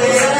Yeah.